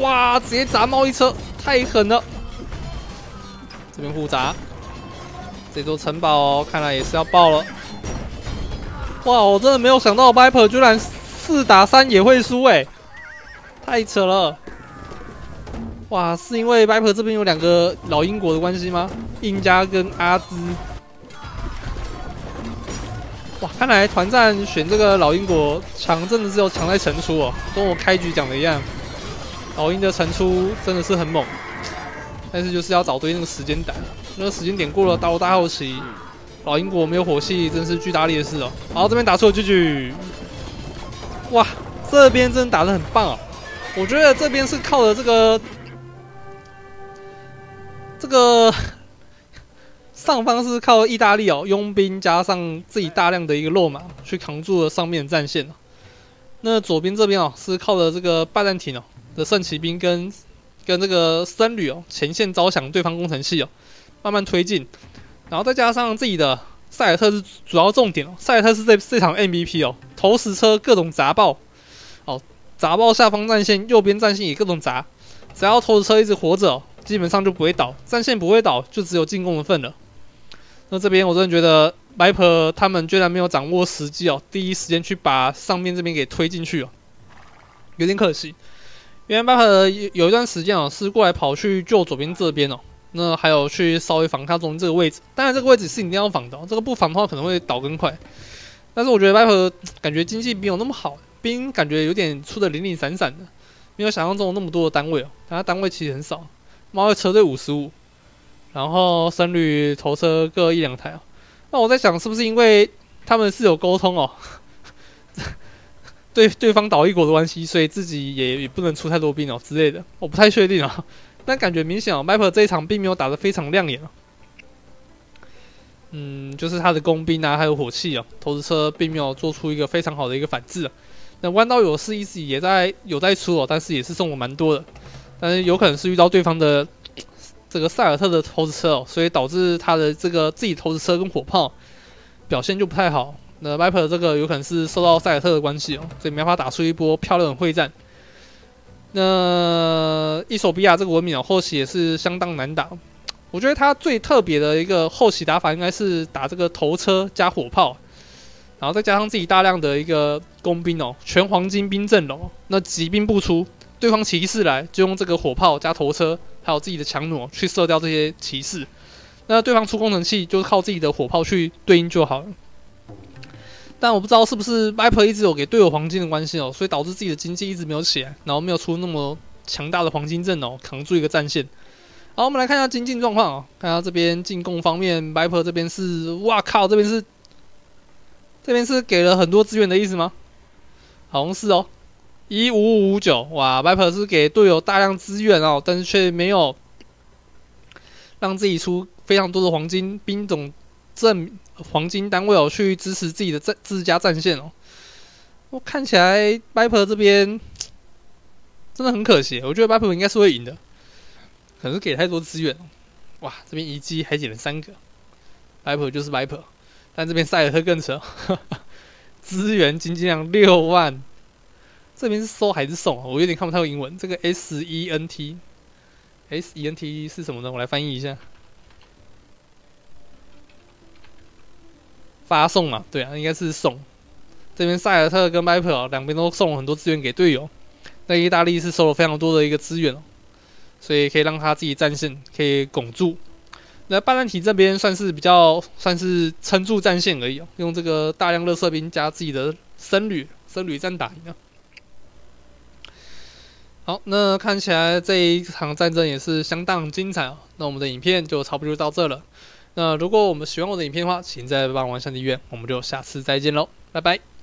Speaker 1: 哇！直接砸贸易车，太狠了！这边互砸，这座城堡哦看来也是要爆了。哇！我真的没有想到，Viper 居然四打三也会输哎，太扯了！哇，是因为 Viper 这边有两个老英国的关系吗？印加跟阿兹。哇，看来团战选这个老英国强，真的是要强在成出哦，跟我开局讲的一样。老鹰的成出真的是很猛，但是就是要找对那个时间点，那个时间点过了，到大后期，老鹰国没有火系，真是巨大劣势哦。好，这边打出了巨巨，哇，这边真的打的很棒哦。我觉得这边是靠着这个这个上方是靠意大利哦，佣兵加上自己大量的一个肉马去扛住了上面的战线那左边这边哦，是靠着这个拜占庭哦。的圣骑兵跟跟这个僧侣哦，前线招降对方工程器哦，慢慢推进，然后再加上自己的塞尔特是主要重点哦，塞尔特是这这场 MVP 哦，投石车各种砸爆，哦，砸爆下方战线，右边战线也各种砸，只要投石车一直活着，基本上就不会倒，战线不会倒，就只有进攻的份了。那这边我真的觉得 Viper 他们居然没有掌握时机哦，第一时间去把上面这边给推进去哦，有点可惜。因为巴克有有一段时间哦，是过来跑去救左边这边哦，那还有去稍微防他中这个位置。当然，这个位置是一定要防的，这个不防的话可能会倒更快。但是我觉得巴克感觉经济没有那么好，兵感觉有点出的零零散散的，没有想象中那么多的单位哦。他单位其实很少，猫的车队五十五，然后僧侣头车各一两台哦。那我在想，是不是因为他们是有沟通哦？*laughs* 对对方倒一国的关系，所以自己也也不能出太多兵哦之类的，我不太确定啊。但感觉明显哦，Map 这一场并没有打得非常亮眼啊。嗯，就是他的工兵啊，还有火器啊，投石车并没有做出一个非常好的一个反制。那弯刀有事一直也在有在出哦，但是也是送了蛮多的。但是有可能是遇到对方的 *tsk* 这个塞尔特的投石车哦，所以导致他的这个自己投石车跟火炮表现就不太好。那 Viper 这个有可能是受到塞尔特的关系哦，所以没法打出一波漂亮的会战。那伊索比亚这个文明哦，后期也是相当难打。我觉得他最特别的一个后期打法，应该是打这个头车加火炮，然后再加上自己大量的一个工兵哦，全黄金兵阵容。那骑兵不出，对方骑士来就用这个火炮加头车，还有自己的强弩去射掉这些骑士。那对方出工程器，就是靠自己的火炮去对应就好了。但我不知道是不是 Viper 一直有给队友黄金的关系哦，所以导致自己的经济一直没有起来，然后没有出那么强大的黄金阵哦，扛住一个战线。好，我们来看一下经济状况啊，看一下这边进攻方面，Viper 这边是，哇靠，这边是，这边是给了很多资源的意思吗？好像是哦，一五五五九，哇，Viper 是给队友大量资源哦，但是却没有让自己出非常多的黄金兵种阵。黄金单位哦，去支持自己的战自家战线哦。我看起来 Viper 这边 *tsk* 真的很可惜，我觉得 Viper 应该是会赢的，可能是给太多资源哇，这边遗迹还捡了三个，Viper 就是 Viper，但这边塞尔特更扯，*laughs* 资源经济量六万，这边是收还是送啊？我有点看不太英文，这个 S E N T，S E N T 是什么呢？我来翻译一下。发送嘛，对啊，应该是送。这边塞尔特跟迈普两边都送了很多资源给队友。那意大利是收了非常多的一个资源哦，所以可以让他自己战线可以拱住。那半导体这边算是比较算是撑住战线而已哦，用这个大量热射兵加自己的僧侣僧侣战打赢了。好，那看起来这一场战争也是相当精彩哦。那我们的影片就差不多就到这了。那如果我们喜欢我的影片的话，请在帮忙按下订阅，我们就下次再见喽，拜拜。